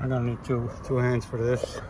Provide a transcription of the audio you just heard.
I'm gonna need two two hands for this.